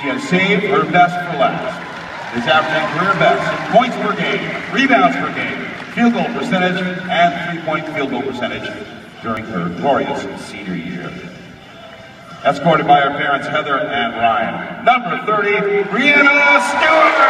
She has saved her best for last. Is averaging career best points per game, rebounds per game, field goal percentage, and three-point field goal percentage during her glorious senior year. Escorted by her parents Heather and Ryan. Number 30, Breanna Stewart!